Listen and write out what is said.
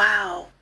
Wow.